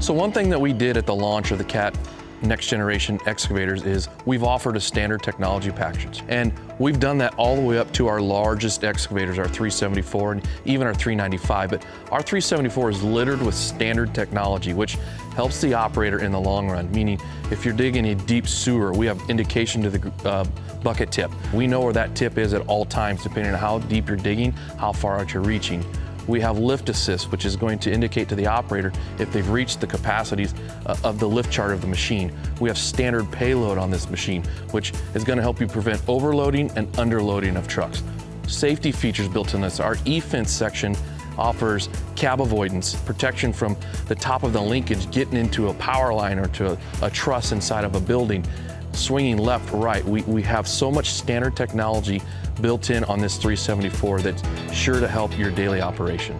So one thing that we did at the launch of the CAT next generation excavators is we've offered a standard technology package. And we've done that all the way up to our largest excavators, our 374 and even our 395. But our 374 is littered with standard technology, which helps the operator in the long run, meaning if you're digging a deep sewer, we have indication to the uh, bucket tip. We know where that tip is at all times, depending on how deep you're digging, how far out you're reaching. We have lift assist, which is going to indicate to the operator if they've reached the capacities uh, of the lift chart of the machine. We have standard payload on this machine, which is going to help you prevent overloading and underloading of trucks. Safety features built in this. Our e-fence section offers cab avoidance, protection from the top of the linkage getting into a power line or to a, a truss inside of a building swinging left, right. We, we have so much standard technology built in on this 374 that's sure to help your daily operation.